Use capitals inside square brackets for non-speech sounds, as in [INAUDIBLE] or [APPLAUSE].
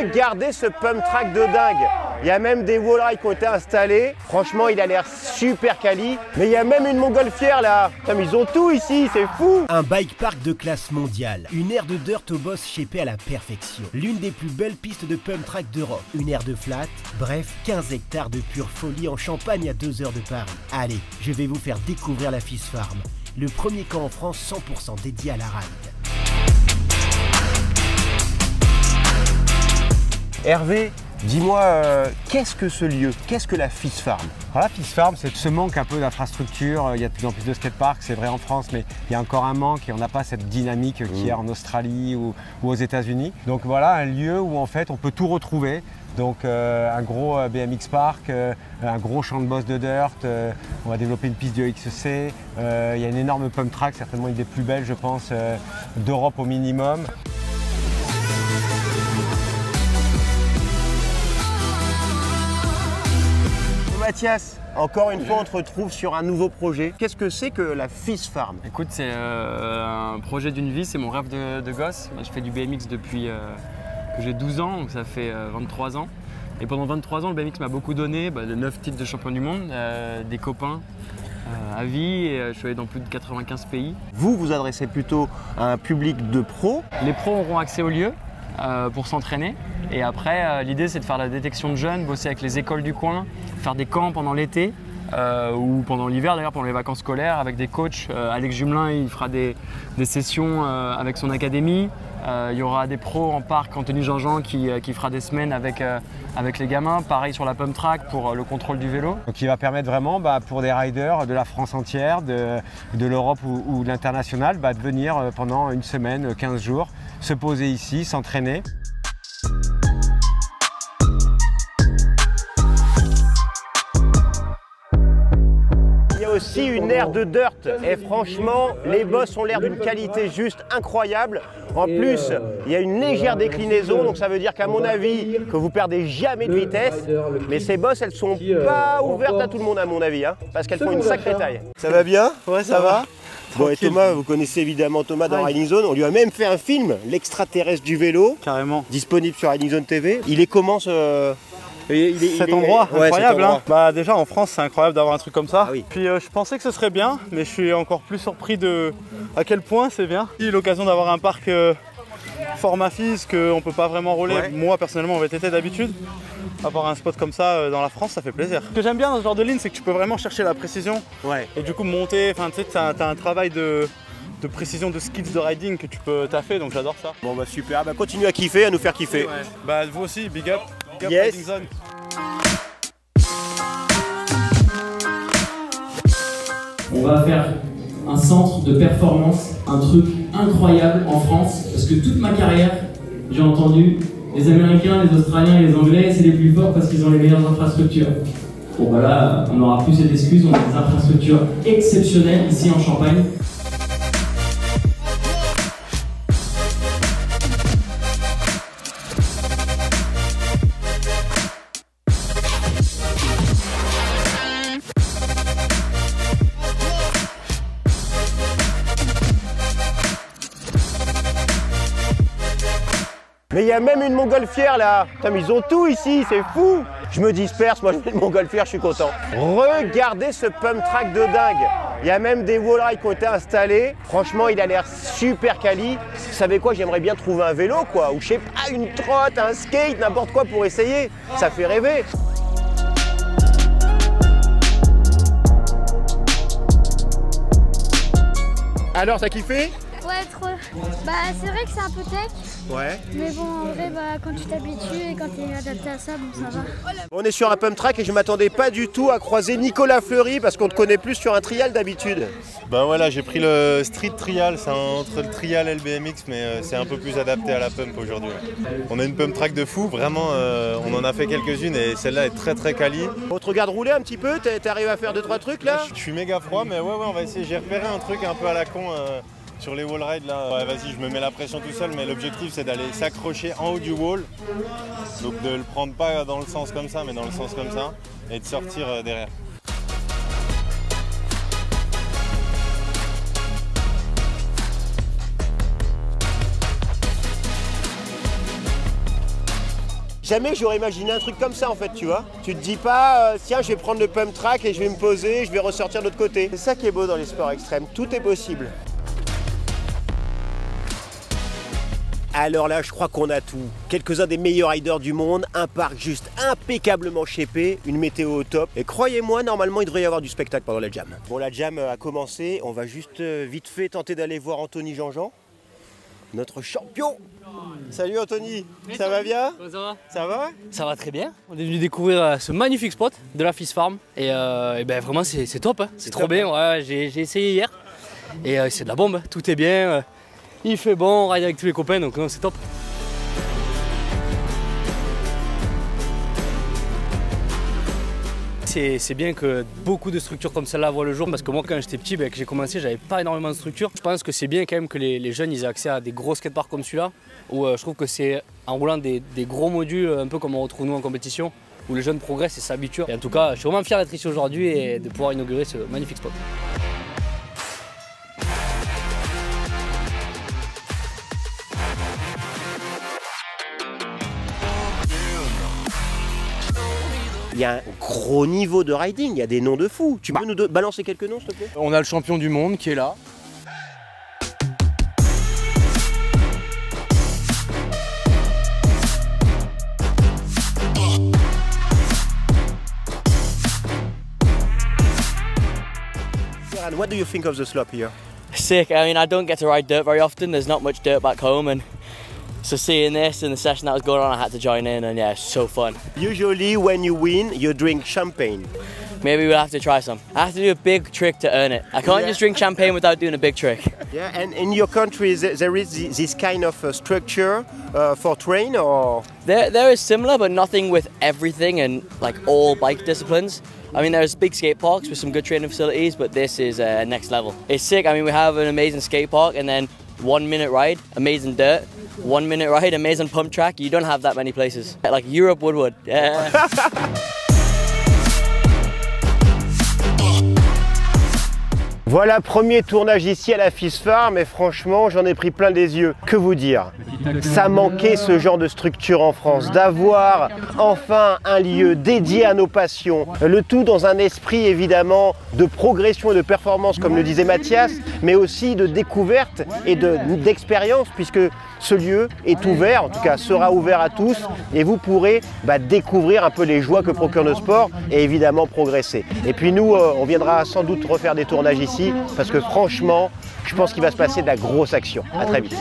Regardez ce pump track de dingue. Il y a même des wallrides qui ont été installés. Franchement, il a l'air super quali. Mais il y a même une montgolfière là. Comme ils ont tout ici, c'est fou. Un bike park de classe mondiale. Une aire de dirt au boss shapée à la perfection. L'une des plus belles pistes de pump track d'Europe. Une aire de flat. Bref, 15 hectares de pure folie en Champagne à 2 heures de Paris. Allez, je vais vous faire découvrir la Fizz Farm. Le premier camp en France 100% dédié à la ride. Hervé, dis-moi, euh, qu'est-ce que ce lieu? Qu'est-ce que la Fizz Farm? Alors la Fizz Farm, c'est ce manque un peu d'infrastructure. Il y a de plus en plus de skateparks, c'est vrai en France, mais il y a encore un manque et on n'a pas cette dynamique qu'il y a en Australie ou, ou aux États-Unis. Donc voilà, un lieu où en fait on peut tout retrouver. Donc euh, un gros euh, BMX park, euh, un gros champ de boss de dirt, euh, on va développer une piste de XC, euh, il y a une énorme pump track, certainement une des plus belles je pense euh, d'Europe au minimum. Mathias, encore une fois, on te retrouve sur un nouveau projet. Qu'est-ce que c'est que la Fizz Farm? Écoute, c'est euh, un projet d'une vie, c'est mon rêve de, de gosse. Moi, je fais du BMX depuis euh, que j'ai 12 ans, donc ça fait euh, 23 ans. Et pendant 23 ans, le BMX m'a beaucoup donné, bah, de 9 titres de champion du monde, euh, des copains euh, à vie, et euh, je suis allé dans plus de 95 pays. Vous vous adressez plutôt à un public de pros? Les pros auront accès au lieu euh, pour s'entraîner. Et après, euh, l'idée, c'est de faire la détection de jeunes, bosser avec les écoles du coin, faire des camps pendant l'été. euh, ou pendant l'hiver d'ailleurs, pendant les vacances scolaires, avec des coachs. Euh, Alex Jumelin, il fera des, sessions avec son académie. Il y aura des pros en parc, Anthony Jean-Jean, qui, fera des semaines avec, avec les gamins. Pareil sur la pump track pour le contrôle du vélo. Donc il va permettre vraiment bah, pour des riders de la France entière, de, l'Europe ou, de l'international, bah, de venir pendant une semaine, euh, 15 jours, se poser ici, s'entraîner. Aussi une aire de dirt. Et franchement, les boss ont l'air d'une qualité juste incroyable. En plus, il y a une légère déclinaison, donc ça veut dire qu'à mon avis, que vous perdez jamais de vitesse. Mais ces bosses, elles sont pas ouvertes à tout le monde à mon avis, hein, parce qu'elles font une sacrée taille. Ça va bien Ouais, ça, va. Bon, et Thomas, vous connaissez évidemment Thomas dans Riding Zone. On lui a même fait un film, L'extraterrestre du vélo, Carrément. disponible sur Riding Zone TV. Il est comment ce. Il est- Cet endroit, Ouais, cet incroyable. endroit. hein. Bah déjà en France, c'est incroyable d'avoir un truc comme ça. Ah oui. Puis euh, je pensais que ce serait bien, mais je suis encore plus surpris de à quel point c'est bien. L'occasion d'avoir un parc euh, format FIS qu'on peut pas vraiment rouler. Ouais. Moi personnellement en VTT d'habitude. Avoir un spot comme ça euh, dans la France, ça fait plaisir. Ce que j'aime bien dans ce genre de ligne, c'est que tu peux vraiment chercher la précision Ouais. et du coup monter. Enfin, tu sais, t'as t'as un travail de, de précision, de skills de riding que tu peux taffer, donc j'adore ça. Bon, bah super. Bah, continue à kiffer, à nous faire kiffer. Bah vous aussi, big up. Big up Yes. Riding Zone. On va faire un centre de performance, un truc incroyable en France, parce que toute ma carrière, j'ai entendu les Américains, les Australiens et les Anglais, c'est les plus forts parce qu'ils ont les meilleures infrastructures. Bon voilà, on n'aura plus cette excuse, on a des infrastructures exceptionnelles ici en Champagne. Mais il y a même une montgolfière là. Putain, mais ils ont tout ici, c'est fou. Je me disperse, moi je fais une montgolfière, je suis content. Regardez ce pump track de dingue. Il y a même des wallrides qui ont été installés. Franchement, il a l'air super quali. Vous savez quoi, j'aimerais bien trouver un vélo quoi, ou je sais pas, une trotte, un skate, n'importe quoi pour essayer. Ça fait rêver. Alors, t'as kiffé? Ouais, trop. Bah, c'est vrai que c'est un peu tech, Ouais. mais bon, en vrai, bah, quand tu t'habitues et quand tu es adapté à ça, bon, ça va. On est sur un pump track et je m'attendais pas du tout à croiser Nicolas Fleury parce qu'on te connaît plus sur un trial d'habitude. Ben voilà, j'ai pris le street trial, c'est entre le trial et le BMX, mais euh, c'est un peu plus adapté à la pump aujourd'hui. On a une pump track de fou, vraiment, euh, on en a fait quelques-unes et celle-là est très très quali. On te regarde rouler un petit peu, arrivé à faire deux trois trucs là? Je suis méga froid, mais ouais, ouais, on va essayer. J'ai repéré un truc un peu à la con euh, sur les wall rides là. Ouais, vas-y, je me mets la pression tout seul, mais l'objectif c'est d'aller s'accrocher en haut du wall. Donc de le prendre pas dans le sens comme ça, mais dans le sens comme ça, et de sortir euh, derrière. Jamais j'aurais imaginé un truc comme ça en fait, tu vois. Tu te dis pas, euh, tiens, je vais prendre le pump track et je vais me poser, je vais ressortir de l'autre côté. C'est ça qui est beau dans les sports extrêmes, tout est possible. Alors là, je crois qu'on a tout. Quelques-uns des meilleurs riders du monde, un parc juste impeccablement shapé, une météo au top. Et croyez-moi, normalement, il devrait y avoir du spectacle pendant la jam. Bon, la jam a commencé. On va juste euh, vite fait tenter d'aller voir Anthony Jean-Jean, notre champion. Salut Anthony, ça va bien Ça va? Ça va? Ça va très bien. On est venu découvrir euh, ce magnifique spot de la Fish Farm. Et, euh, et ben vraiment, c'est top. hein. C'est trop top, bien. Ouais, j'ai essayé hier. Et euh, c'est de la bombe. hein. Tout est bien. Euh, il fait bon. On ride avec tous les copains. Donc c'est top. C'est bien que beaucoup de structures comme celle-là voient le jour parce que moi quand j'étais petit, ben, que j'ai commencé, j'avais pas énormément de structures. Je pense que c'est bien quand même que les, les jeunes ils aient accès à des gros skateparks comme celui-là où euh, je trouve que c'est en roulant des, des gros modules un peu comme on retrouve nous en compétition où les jeunes progressent et s'habituent. Et en tout cas, je suis vraiment fier d'être ici aujourd'hui et de pouvoir inaugurer ce magnifique spot. Y a un gros niveau de riding, il y a des noms de fous. Tu peux nous do- balancer quelques noms, s'il te plaît? On a le champion du monde qui est là. And what do you think of the slope here? Sick. I mean, I don't get to ride dirt very often. There's not much dirt back home, and so seeing this and the session that was going on, I had to join in, and yeah, it's so fun. Usually, when you win, you drink champagne. Maybe we'll have to try some. I have to do a big trick to earn it. I can't Yeah. just drink champagne without doing a big trick. Yeah, and in your country, there there is this kind of uh, structure uh, for train, or There, there is similar, but nothing with everything and like all bike disciplines. I mean, there's big skate parks with some good training facilities, but this is uh, next level. It's sick. I mean, we have an amazing skate park, and then one minute ride, amazing dirt. One minute ride, amazing pump track. You don't have that many places. Like Europe Woodward. Yeah. [LAUGHS] Voilà, premier tournage ici à la Fish Farm, et franchement, j'en ai pris plein les yeux. Que vous dire? Ça manquait ce genre de structure en France, d'avoir enfin un lieu dédié à nos passions. Le tout dans un esprit évidemment de progression et de performance, comme le disait Mathias, mais aussi de découverte et de- d'expérience, puisque ce lieu est ouvert, en tout cas sera ouvert à tous, et vous pourrez bah, découvrir un peu les joies que procure le sport et évidemment progresser. Et puis nous, euh, on viendra sans doute refaire des tournages parce que franchement, je pense qu'il va se passer de la grosse action. À très vite.